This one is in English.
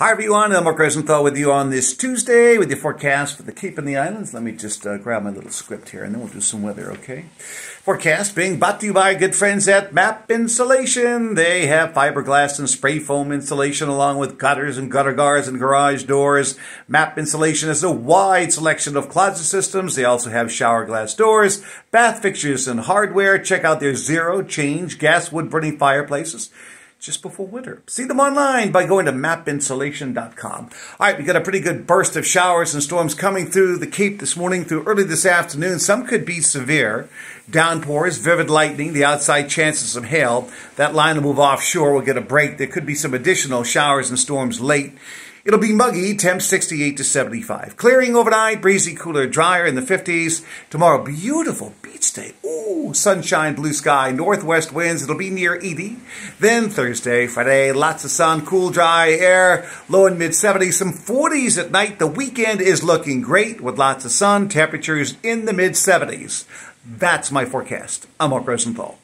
Hi everyone, I'm Mark Rosenthal with you on this Tuesday with your forecast for the Cape and the Islands. Let me just uh, grab my little script here and then we'll do some weather, okay? Forecast being brought to you by good friends at MAP Insulation. They have fiberglass and spray foam insulation along with gutters and gutter guards and garage doors. MAP Insulation has a wide selection of closet systems. They also have shower glass doors, bath fixtures and hardware. Check out their zero change gas wood burning fireplaces just before winter. See them online by going to mapinsulation.com. All right, we got a pretty good burst of showers and storms coming through the Cape this morning through early this afternoon. Some could be severe. Downpours, vivid lightning, the outside chances of hail. That line will move offshore. We'll get a break. There could be some additional showers and storms late. It'll be muggy, temp 68 to 75. Clearing overnight, breezy, cooler, drier in the 50s. Tomorrow, beautiful beach day. Ooh, sunshine, blue sky, northwest winds. It'll be near 80. Then Thursday, Friday, lots of sun, cool, dry air, low and mid 70s, some 40s at night. The weekend is looking great with lots of sun, temperatures in the mid 70s. That's my forecast. I'm Mark Rosenthal.